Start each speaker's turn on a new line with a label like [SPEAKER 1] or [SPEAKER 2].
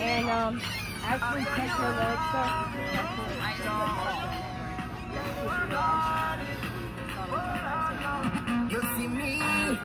[SPEAKER 1] And um, actually check her legs